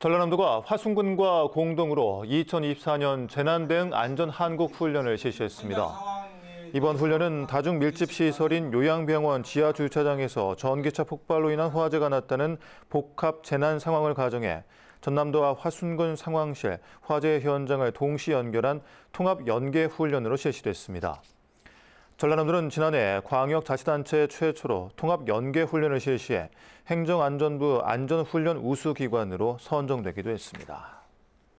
전라남도가 화순군과 공동으로 2024년 재난 대응 안전 한국 훈련을 실시했습니다. 이번 훈련은 다중 밀집 시설인 요양병원 지하 주차장에서 전기차 폭발로 인한 화재가 났다는 복합 재난 상황을 가정해 전남도와 화순군 상황실, 화재 현장을 동시 연결한 통합 연계 훈련으로 실시됐습니다. 전라남도는 지난해 광역자치단체 최초로 통합 연계 훈련을 실시해 행정안전부 안전훈련 우수기관으로 선정되기도 했습니다.